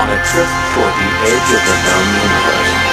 on a trip toward the edge of the known universe.